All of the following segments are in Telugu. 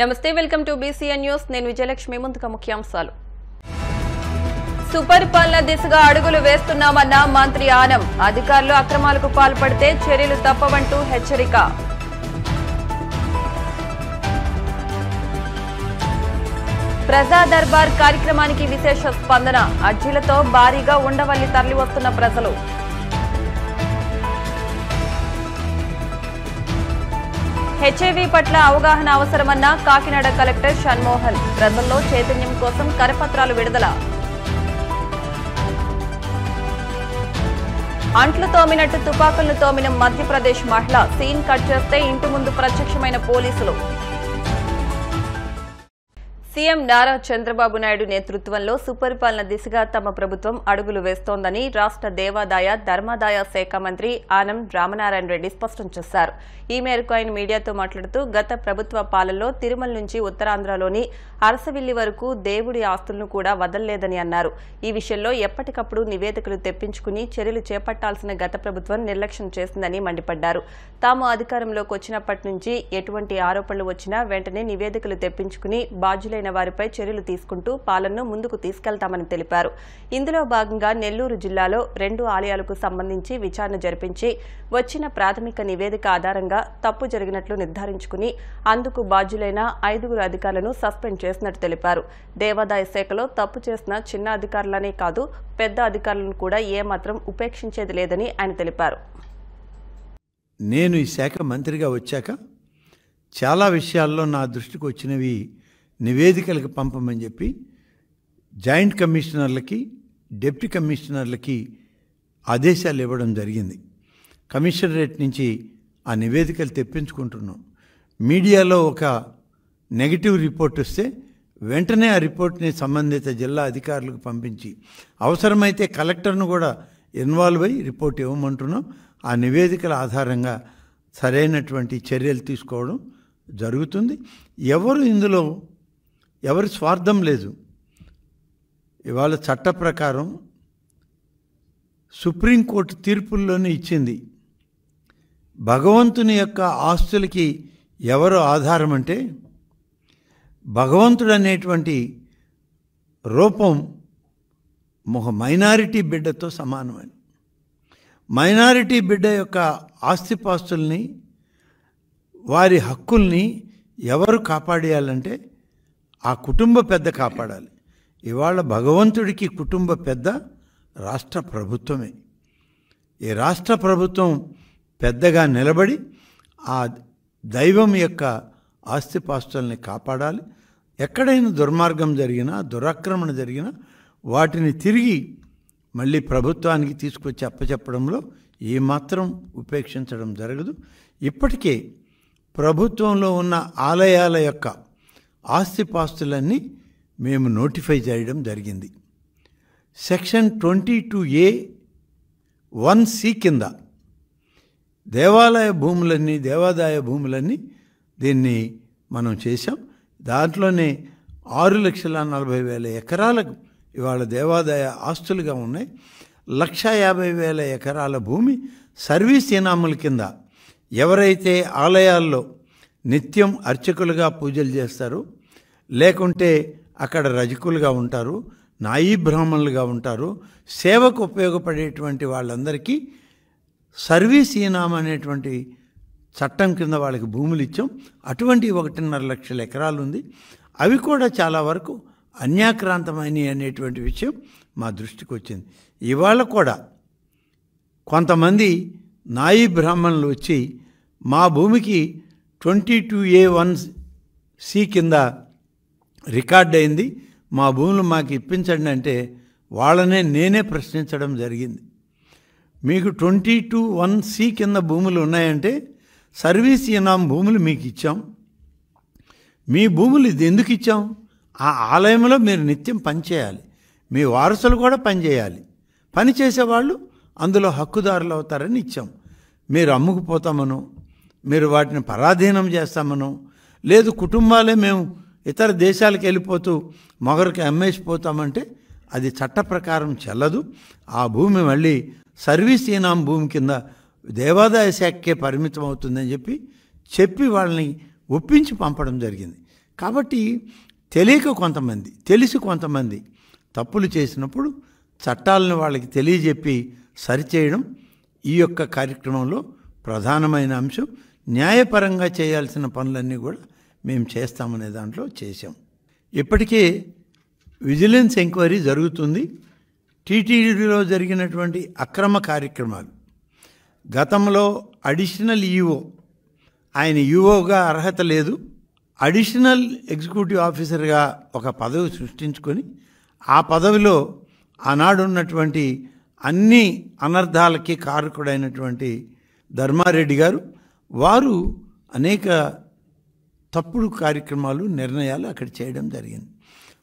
నమస్తే వెల్కమ్ టు బీసీఎన్ న్యూస్. నేను విజయలక్ష్మి ముందుగా ముఖ్యాంశాలు. సుపరిపాలన దిశగా అడుగులు వేస్తున్నామన్న మంత్రి ఆనం. అధికారులు అక్రమాలకు పాల్పడితే చర్యలు తప్పవంటూ హెచ్చరిక. ప్రజా దర్బార్ కార్యక్రమానికి విశేష స్పందన. అర్జీలతో భారీగా ఉండవల్లి తరలివస్తున్న ప్రజలు. హెచ్ఐవి పట్ల అవగాహన అవసరమన్న కాకినాడ కలెక్టర్ షణ్మోహన్. ప్రజల్లో చైతన్యం కోసం కరపత్రాలు విడుదల. అంట్లు తోమినట్టు తుపాకులను తోమిన మధ్యప్రదేశ్ మహిళ సీన్ కట్ చేస్తే ఇంటి ముందు ప్రత్యక్షమైన పోలీసులు. సీఎం నారా చంద్రబాబు నాయుడు నేతృత్వంలో సుపరిపాలన దిశగా తమ ప్రభుత్వం అడుగులు వేస్తోందని రాష్ట్ర దేవాదాయ ధర్మాదాయ శాఖ మంత్రి ఆనం రామనారాయణ రెడ్డి స్పష్టం చేశారు. ఈ మేరకు ఆయన మీడియాతో మాట్లాడుతూ గత ప్రభుత్వ పాలనలో తిరుమల నుంచి ఉత్తరాంధ్రలోని అరసవిల్లి వరకు దేవుడి ఆస్తులను కూడా వదలలేదని అన్నారు. ఈ విషయంలో ఎప్పటికప్పుడు నివేదికలు తెప్పించుకుని చర్యలు చేపట్టాల్సిన గత ప్రభుత్వం నిర్లక్ష్యం చేసిందని మండిపడ్డారు. తాము అధికారంలోకి వచ్చినప్పటి నుంచి ఎటువంటి ఆరోపణలు వచ్చినా వెంటనే నివేదికలు తెప్పించుకుని బాధ్యులైన వారిపై చర్యలు తీసుకుంటూ పాలనను ముందుకు తీసుకెళ్తామని తెలిపారు. ఇందులో భాగంగా నెల్లూరు జిల్లాలో రెండు ఆలయాలకు సంబంధించి విచారణ జరిపించి వచ్చిన ప్రాథమిక నివేదిక ఆధారంగా తప్పు జరిగినట్లు నిర్ధారించుకుని అందుకు బాధ్యులైన ఐదుగురు అధికారులను సస్పెండ్ చేసినట్టు తెలిపారు. దేవాదాయ శాఖలో తప్పు చేసిన చిన్న అధికారులనే కాదు పెద్ద అధికారులను కూడా ఏమాత్రం ఉపేక్షించేది లేదని ఆయన తెలిపారు. నేను ఈ శాఖ మంత్రిగా వచ్చాక చాలా విషయాల్లో నా దృష్టికి వచ్చినవి నివేదికలకు పంపమని చెప్పి జాయింట్ కమిషనర్లకి డిప్యూటీ కమిషనర్లకి ఆదేశాలు ఇవ్వడం జరిగింది. కమిషనరేట్ నుంచి ఆ నివేదికలు తెప్పించుకుంటున్నాం. మీడియాలో ఒక నెగిటివ్ రిపోర్ట్ వస్తే వెంటనే ఆ రిపోర్ట్ని సంబంధిత జిల్లా అధికారులకు పంపించి అవసరమైతే కలెక్టర్ను కూడా ఇన్వాల్వ్ అయ్యి రిపోర్ట్ ఇవ్వమంటున్నాం. ఆ నివేదికల ఆధారంగా సరైనటువంటి చర్యలు తీసుకోవడం జరుగుతుంది. ఎవరు ఇందులో ఎవరి స్వార్థం లేదు. ఇవాళ చట్ట ప్రకారం సుప్రీంకోర్టు తీర్పుల్లోనే ఇచ్చింది. భగవంతుని యొక్క ఆస్తులకి ఎవరు ఆధారం అంటే భగవంతుడు అనేటువంటి రూపం ఒక మైనారిటీ బిడ్డతో సమానమని. మైనారిటీ బిడ్డ యొక్క ఆస్తిపాస్తుల్ని వారి హక్కుల్ని ఎవరు కాపాడేయాలంటే ఆ కుటుంబ పెద్ద కాపాడాలి. ఇవాళ భగవంతుడికి కుటుంబ పెద్ద రాష్ట్ర ప్రభుత్వమే. ఈ రాష్ట్ర ప్రభుత్వం పెద్దగా నిలబడి ఆ దైవం యొక్క ఆస్తిపాస్తుల్ని కాపాడాలి. ఎక్కడైనా దుర్మార్గం జరిగినా దురాక్రమణ జరిగినా వాటిని తిరిగి మళ్ళీ ప్రభుత్వానికి తీసుకొచ్చి అప్పచెప్పడంలో ఏమాత్రం ఉపేక్షించడం జరగదు. ఇప్పటికే ప్రభుత్వంలో ఉన్న ఆలయాల యొక్క ఆస్తిపాస్తులన్నీ మేము నోటిఫై చేయడం జరిగింది. Section twenty two A one C కింద దేవాలయ భూములన్నీ దేవాదాయ భూములన్నీ దీన్ని మనం చేశాం. దాంట్లోనే ఆరు లక్షల నలభై వేల ఎకరాలకు ఇవాళ దేవాదాయ ఆస్తులుగా ఉన్నాయి. లక్ష యాభై వేల ఎకరాల భూమి సర్వీస్ ఇనాముల కింద ఎవరైతే ఆలయాల్లో నిత్యం అర్చకులుగా పూజలు చేస్తారు. లేకుంటే అక్కడ రజకులుగా ఉంటారు నాయీ బ్రాహ్మణులుగా ఉంటారు. సేవకు ఉపయోగపడేటువంటి వాళ్ళందరికీ సర్వీస్ ఈనామ అనేటువంటి చట్టం కింద వాళ్ళకి భూములు ఇచ్చాం. అటువంటి ఒకటిన్నర లక్షల ఎకరాలు ఉంది. అవి కూడా చాలా వరకు అన్యాక్రాంతమైనవి అనేటువంటి విషయం మా దృష్టికి వచ్చింది. ఇవాళ కూడా కొంతమంది నాయీ బ్రాహ్మణులు వచ్చి మా భూమికి twenty two A one C కింద రికార్డ్ అయింది. మా భూములు మాకు ఇప్పించండి అంటే వాళ్ళనే నేనే ప్రశ్నించడం జరిగింది. మీకు ట్వంటీ టూ వన్ సి కింద భూములు ఉన్నాయంటే సర్వీస్ ఇనాం భూములు మీకు ఇచ్చాం. మీ భూములు ఇది ఎందుకు ఇచ్చాం? ఆ ఆలయంలో మీరు నిత్యం పనిచేయాలి మీ వారసులు కూడా పనిచేయాలి పని చేసేవాళ్ళు అందులో హక్కుదారులు అవుతారని ఇచ్చాం. మీరు అమ్ముకుపోతామను మీరు వాటిని పరాధీనం చేస్తామనో. లేదు కుటుంబాలే మేము ఇతర దేశాలకు వెళ్ళిపోతూ మొగరికి అమ్మేసిపోతామంటే అది చట్ట ప్రకారం చెల్లదు. ఆ భూమి మళ్ళీ సర్వీస్ ఈనాం భూమి కింద దేవాదాయ శాఖకే పరిమితం అవుతుందని చెప్పి చెప్పి వాళ్ళని ఒప్పించి పంపడం జరిగింది. కాబట్టి తెలియక కొంతమంది తెలిసి కొంతమంది తప్పులు చేసినప్పుడు చట్టాలను వాళ్ళకి తెలియజెప్పి సరిచేయడం ఈ యొక్క కార్యక్రమంలో ప్రధానమైన అంశం. న్యాయపరంగా చేయాల్సిన పనులన్నీ కూడా మేము చేస్తామనే దాంట్లో చేశాం. ఇప్పటికే విజిలెన్స్ ఎంక్వైరీ జరుగుతుంది. టీటీడీలో జరిగినటువంటి అక్రమ కార్యక్రమాలు గతంలో అడిషనల్ ఈఓ ఆయన ఈఓగా అర్హత లేదు. అడిషనల్ ఎగ్జిక్యూటివ్ ఆఫీసర్గా ఒక పదవి సృష్టించుకొని ఆ పదవిలో ఆనాడు ఉన్నటువంటి అన్ని అనర్థాలకి కారకుడైనటువంటి ధర్మారెడ్డి గారు వారు అనేక తప్పుడు కార్యక్రమాలు నిర్ణయాలు అక్కడ చేయడం జరిగింది.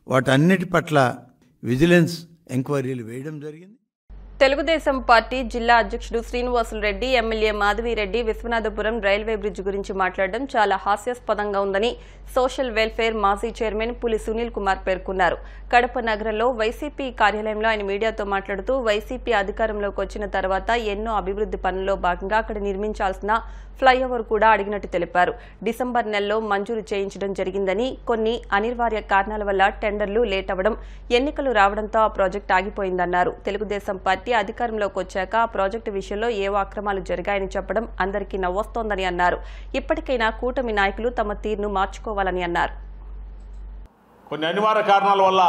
వాటన్నిటి పట్ల విజిలెన్స్ ఎంక్వైరీలు వేయడం జరిగింది. తెలుగుదేశం పార్టీ జిల్లా అధ్యక్షుడు Srinivasulu Reddy MLA Madhavi Reddy Viswanathapuram railway bridge గురించి మాట్లాడడం చాలా హాస్యాస్పదంగా ఉందని సోషల్ వెల్ఫేర్ మాజీ చైర్మన్ పులి సునీల్ కుమార్ పేర్కొన్నారు. కడప నగరంలో వైసీపీ కార్యాలయంలో ఆయన మీడియాతో మాట్లాడుతూ వైసీపీ అధికారంలోకి వచ్చిన తర్వాత ఎన్నో అభివృద్ది పనుల్లో భాగంగా అక్కడ నిర్మించాల్సిన ఫ్లైఓవర్ కూడా అడిగినట్టు తెలిపారు. డిసెంబర్ నెలలో మంజూరు చేయించడం జరిగిందని కొన్ని అనివార్య కారణాల వల్ల టెండర్లు లేట్ అవ్వడం ఎన్నికలు రావడంతో ఆ ప్రాజెక్టు ఆగిపోయిందన్నారు. తెలుగుదేశం పార్టీ పార్టీ అధికారంలోకి వచ్చాక ఆ ప్రాజెక్టు విషయంలో ఏవో అక్రమాలు జరిగాయని చెప్పడం అందరికీ నవ్వొస్తోందని అన్నారు. ఇప్పటికైనా కూటమి నాయకులు తమ తీరును మార్చుకోవాలని అన్నారు. కొన్ని అనివార్య కారణాల వల్ల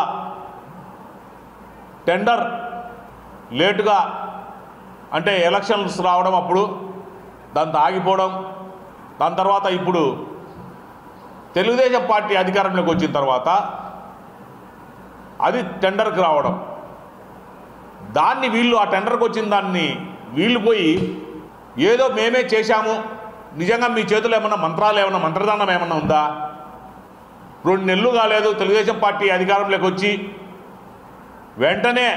టెండర్ లేటుగా అంటే ఎలక్షన్స్ రావడం అప్పుడు దాంతో ఆగిపోవడం దాని తర్వాత ఇప్పుడు తెలుగుదేశం పార్టీ అధికారంలోకి వచ్చిన తర్వాత అది టెండర్కి రావడం. దాన్ని వీళ్ళు ఆ టెండర్కి వచ్చిన దాన్ని వీళ్ళు పోయి ఏదో మేమే చేశాము. నిజంగా మీ చేతిలో ఏమన్నా మంత్రాలు ఏమన్నా మంత్రదానం ఏమన్నా ఉందా? రెండు నెలలు కాలేదు తెలుగుదేశం పార్టీ అధికారంలోకి వచ్చి వెంటనే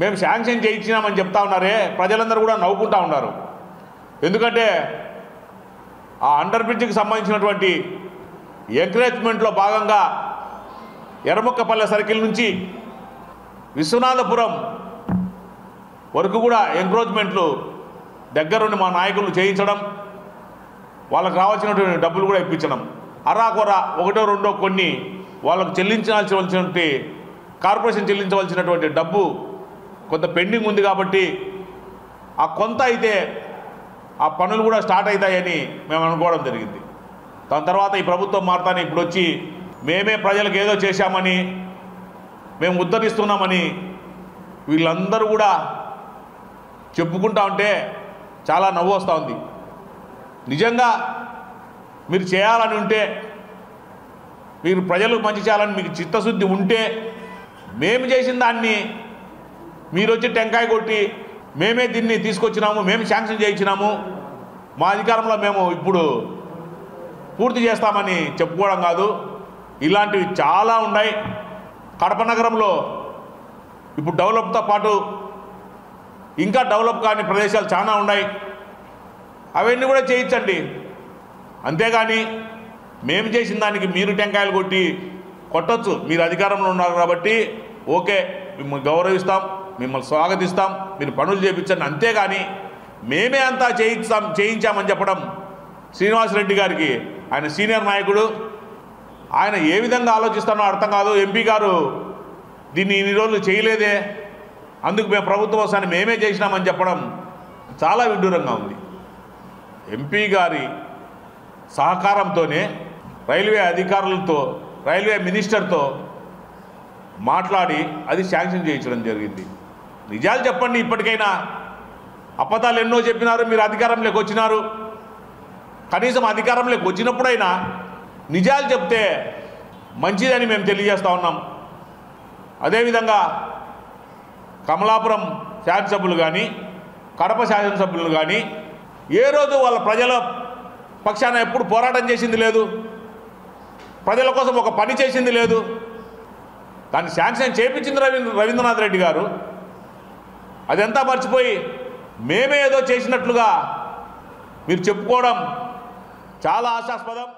మేము శాంక్షన్ చేయించినామని చెప్తా ఉన్నారే ప్రజలందరూ కూడా నవ్వుకుంటా ఉన్నారు. ఎందుకంటే ఆ అండర్ బ్రిడ్జ్కి సంబంధించినటువంటి ఎంకరేజ్మెంట్లో భాగంగా ఎర్రముక్కపల్లె సర్కిల్ నుంచి విశ్వనాథపురం వరకు కూడా ఎంక్రోచ్మెంట్లు దగ్గరుండి మా నాయకులు చేయించడం వాళ్ళకి రావాల్సినటువంటి డబ్బులు కూడా ఇప్పించడం. అరాకొర ఒకటో రెండో కొన్ని వాళ్ళకు చెల్లించాల్సినటువంటి కార్పొరేషన్ చెల్లించవలసినటువంటి డబ్బు కొంత పెండింగ్ ఉంది కాబట్టి ఆ కొంత అయితే ఆ పనులు కూడా స్టార్ట్ అవుతాయని మేము అనుకోవడం జరిగింది. దాని తర్వాత ఈ ప్రభుత్వం మారుతానే ఇప్పుడు వచ్చి మేమే ప్రజలకు ఏదో చేశామని మేము ఉద్ధరిస్తున్నామని వీళ్ళందరూ కూడా చెప్పుకుంటా ఉంటే చాలా నవ్వు వస్తూ ఉంది. నిజంగా మీరు చేయాలని ఉంటే మీరు ప్రజలకు మంచి చేయాలని మీకు చిత్తశుద్ధి ఉంటే మేము చేసిన దాన్ని మీరు వచ్చి టెంకాయ కొట్టి మేమే దీన్ని తీసుకొచ్చినాము మేము శాంక్షన్ చేయించినాము మా అధికారంలో మేము ఇప్పుడు పూర్తి చేస్తామని చెప్పుకోవడం కాదు. ఇలాంటివి చాలా ఉన్నాయి. కడప నగరంలో ఇప్పుడు డెవలప్తో పాటు ఇంకా డెవలప్ కాని ప్రదేశాలు చాలా ఉన్నాయి. అవన్నీ కూడా చేయించండి. అంతేగాని మేము చేసిన దానికి మీరు టెంకాయలు కొట్టి కొట్టచ్చు. మీరు అధికారంలో ఉన్నారు కాబట్టి ఓకే మిమ్మల్ని గౌరవిస్తాం మిమ్మల్ని స్వాగతిస్తాం మీరు పనులు చేయించండి అంతేగాని మేమే అంతా చేయిస్తాం చేయించామని చెప్పడం శ్రీనివాసరెడ్డి గారికి ఆయన సీనియర్ నాయకుడు ఆయన ఏ విధంగా ఆలోచిస్తానో అర్థం కాదు. ఎంపీ గారు దీన్ని ఇన్ని రోజులు చేయలేదే. అందుకు మేము ప్రభుత్వ వస్తాను మేమే చేసినామని చెప్పడం చాలా విడ్డూరంగా ఉంది. ఎంపీ గారి సహకారంతోనే రైల్వే అధికారులతో రైల్వే మినిస్టర్తో మాట్లాడి అది శాంక్షన్ చేయించడం జరిగింది. నిజాలు చెప్పండి ఇప్పటికైనా అబద్ధాలు ఎన్నో చెప్పినారు మీరు అధికారంలోకి వచ్చినారు. కనీసం అధికారంలోకి వచ్చినప్పుడైనా నిజాలు చెప్తే మంచిదని మేము తెలియజేస్తూ ఉన్నాం. అదేవిధంగా కమలాపురం శాసనసభ్యులు కానీ కడప శాసనసభ్యులు కానీ ఏ రోజు వాళ్ళ ప్రజల పక్షాన ఎప్పుడు పోరాటం చేసింది లేదు. ప్రజల కోసం ఒక పని చేసింది లేదు. దాన్ని శాంక్షన్ చేపించింది రవీంద్ర రవీంద్రనాథ్ రెడ్డి గారు. అదంతా మర్చిపోయి మేమే ఏదో చేసినట్లుగా మీరు చెప్పుకోవడం చాలా ఆశాస్పదం.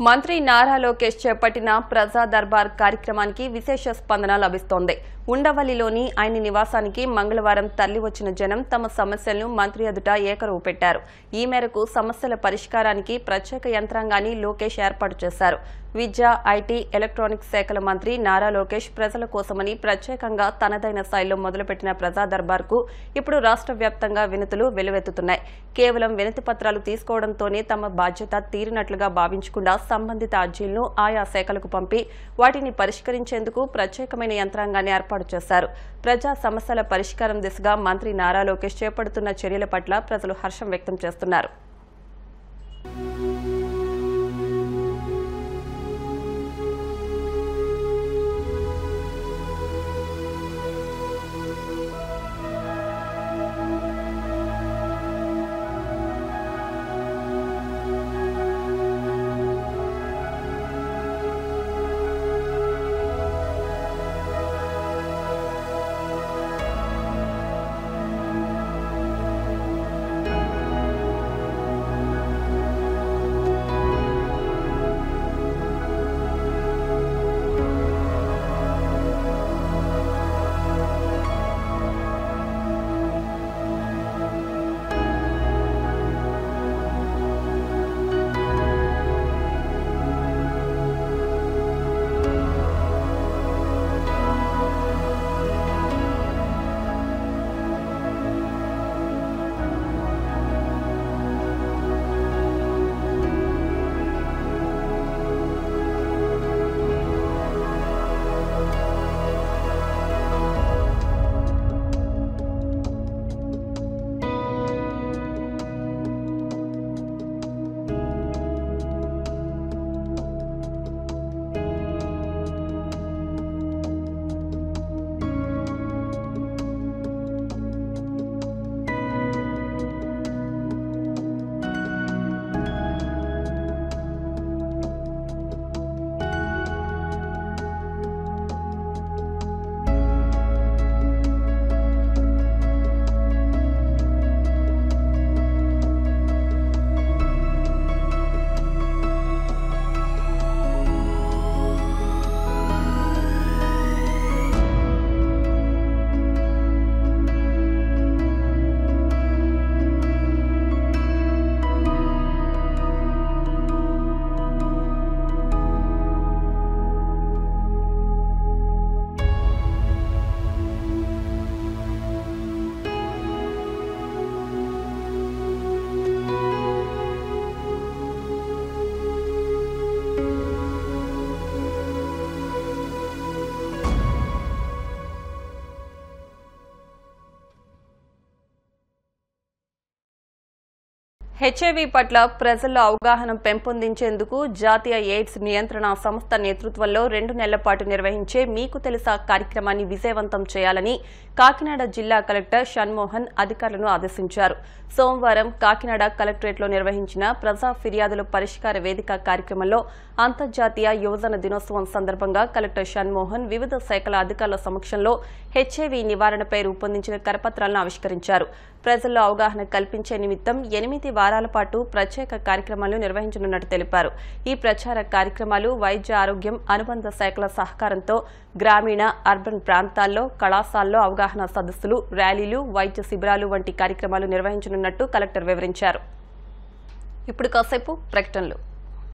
మంత్రి నారా లోకేష్ చేపట్టిన ప్రజా దర్బార్ కార్యక్రమానికి విశేష స్పందన లభిస్తోంది. ఉండవల్లిలోని ఆయన నివాసానికి మంగళవారం తల్లి వచ్చిన జనం తమ సమస్యలను మంత్రి ఎదుట ఏకరువు పెట్టారు. ఈ మేరకు సమస్యల పరిష్కారానికి ప్రత్యేక యంత్రాంగాన్ని లోకేష్ ఏర్పాటు చేశారు. విద్య ఐటీ ఎలక్ట్రానిక్స్ శాఖల మంత్రి నారా లోకేష్ ప్రజల కోసమని ప్రత్యేకంగా తనదైన స్థాయిలో మొదలుపెట్టిన ప్రజా దర్బార్కు ఇప్పుడు రాష్ట్ర వ్యాప్తంగా వినతులు వెలువెత్తుతున్నాయి. కేవలం వినతి పత్రాలు తీసుకోవడంతోనే తమ బాధ్యత తీరినట్లుగా భావించకుండా సంబంధిత అర్జీలను ఆయా శాఖలకు పంపి వాటిని పరిష్కరించేందుకు ప్రత్యేకమైన యంత్రాంగాన్ని ఏర్పాటు చేశారు. ప్రజా సమస్యల పరిష్కారం దిశగా మంత్రి నారా లోకేష్ చేపడుతున్న చర్యల పట్ల ప్రజలు హర్షం వ్యక్తం చేస్తున్నారు. హెచ్ఐవి పట్ల ప్రజల్లో అవగాహన పెంపొందించేందుకు జాతీయ ఎయిడ్స్ నియంత్రణ సంస్థ నేతృత్వంలో రెండు నెలల పాటు నిర్వహించే మీకు తెలుసా కార్యక్రమాన్ని విజయవంతం చేయాలని కాకినాడ జిల్లా కలెక్టర్ షణ్మోహన్ అధికారులను ఆదేశించారు. సోమవారం కాకినాడ కలెక్టరేట్లో నిర్వహించిన ప్రజా ఫిర్యాదుల పరిష్కార వేదిక కార్యక్రమంలో అంతర్జాతీయ యువజన దినోత్సవం సందర్భంగా కలెక్టర్ షణ్మోహన్ వివిధ శాఖల అధికారుల సమక్షంలో హెచ్ఐవి నివారణపై రూపొందించిన కరపత్రాలను ఆవిష్కరించారు. ప్రజల్లో అవగాహన కల్పించే నిమిత్తం ఎనిమిది వారాల పాటు ప్రత్యేక కార్యక్రమాలు నిర్వహించనున్నట్టు తెలిపారు. ఈ ప్రచార కార్యక్రమాలు వైద్య ఆరోగ్యం అనుబంధ శాఖల సహకారంతో గ్రామీణ అర్బన్ ప్రాంతాల్లో కళాశాలలో అవగాహన సదస్సులు ర్యాలీలు వైద్య శిబిరాలు వంటి కార్యక్రమాలు నిర్వహించనున్నట్టు కలెక్టర్ వివరించారు. ఇప్పుడు కాసేపు ప్రకటనలు.